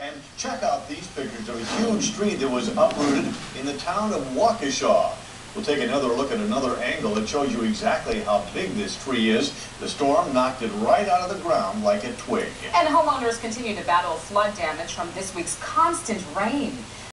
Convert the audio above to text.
And check out these pictures of a huge tree that was uprooted in the town of Waukesha. We'll take another look at another angle that shows you exactly how big this tree is. The storm knocked it right out of the ground like a twig. And homeowners continue to battle flood damage from this week's constant rain.